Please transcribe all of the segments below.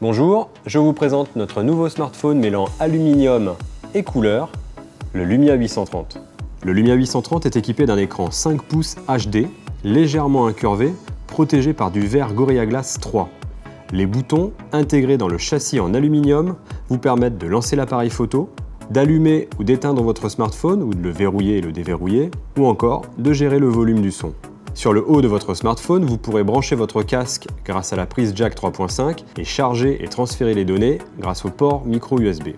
Bonjour, je vous présente notre nouveau smartphone mêlant aluminium et couleur, le Lumia 830. Le Lumia 830 est équipé d'un écran 5 pouces HD, légèrement incurvé, protégé par du verre Gorilla Glass 3. Les boutons, intégrés dans le châssis en aluminium, vous permettent de lancer l'appareil photo, d'allumer ou d'éteindre votre smartphone ou de le verrouiller et le déverrouiller, ou encore de gérer le volume du son. Sur le haut de votre smartphone, vous pourrez brancher votre casque grâce à la prise jack 3.5 et charger et transférer les données grâce au port micro USB.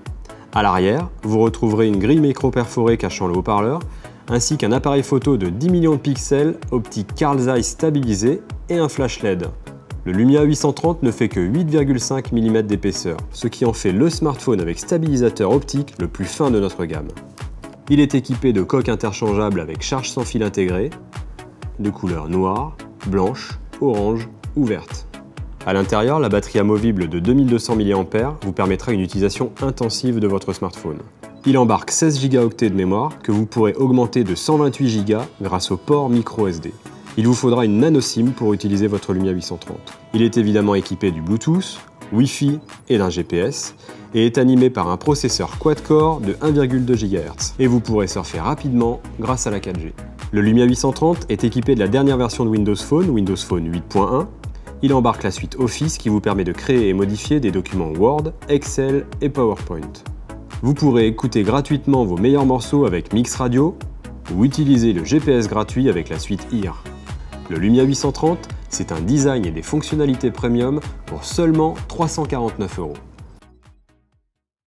À l'arrière, vous retrouverez une grille micro perforée cachant le haut-parleur, ainsi qu'un appareil photo de 10 millions de pixels, optique Carl Zeiss stabilisé et un flash LED. Le Lumia 830 ne fait que 8,5 mm d'épaisseur, ce qui en fait le smartphone avec stabilisateur optique le plus fin de notre gamme. Il est équipé de coques interchangeables avec charge sans fil intégrée, de couleur noire, blanche, orange ou verte. À l'intérieur, la batterie amovible de 2200 mAh vous permettra une utilisation intensive de votre smartphone. Il embarque 16 Go de mémoire que vous pourrez augmenter de 128 Go grâce au port micro SD. Il vous faudra une nano SIM pour utiliser votre Lumia 830. Il est évidemment équipé du Bluetooth, Wi-Fi et d'un GPS et est animé par un processeur quad-core de 1,2 GHz. Et vous pourrez surfer rapidement grâce à la 4G. Le Lumia 830 est équipé de la dernière version de Windows Phone, Windows Phone 8.1. Il embarque la suite Office qui vous permet de créer et modifier des documents Word, Excel et PowerPoint. Vous pourrez écouter gratuitement vos meilleurs morceaux avec Mix Radio ou utiliser le GPS gratuit avec la suite EAR. Le Lumia 830, c'est un design et des fonctionnalités premium pour seulement 349 euros.